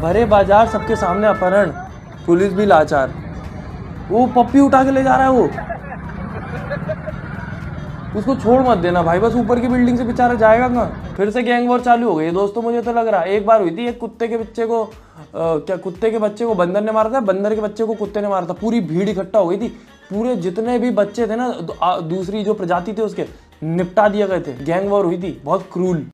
भरे बाज़ार सबके सामने अपहरण पुलिस भी लाचार। वो पप्पी उठा के ले जा रहा है वो। उसको छोड़ मत देना भाई बस ऊपर की बिल्डिंग से बेचारा जाएगा कहाँ? फिर से गैंग वॉर चालू हो गई दोस्तों मुझे तो लग रहा है एक बार हुई थी एक कुत्ते के बच्चे को आ, क्या कुत्ते के बच्चे को बंदर ने मारा था? बंदर के बच्चे को कुत्ते ने मारा था। पूरी भीड़ इकट्ठा हो गई थी। पूरे जितने भी बच्चे थे ना दूसरी जो प्रजाति थे उसके निपटा दिए गए थे। गैंग वॉर हुई थी बहुत क्रूल